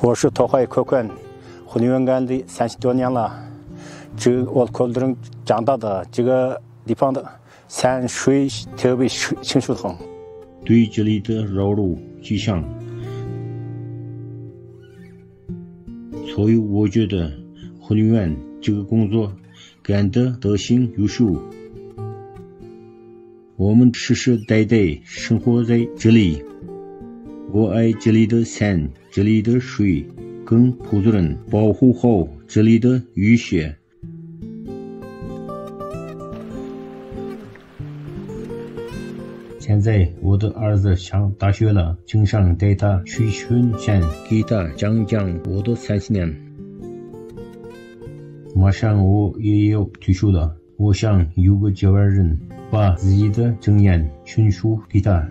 我是拓海科管护林员干的三十多年了，这我可能长大的这个地方的山水特别清楚的很。对这里的绕路迹象，所以我觉得护林员这个工作干得得心应手。我们世世代代生活在这里，我爱这里的山，这里的水，跟普通人保护好这里的雨雪。现在我的儿子上大学了，经常带他去巡山，给他讲讲我的三十年。马上我也要退休了，我想有个接班人。把自己的经验传输给他。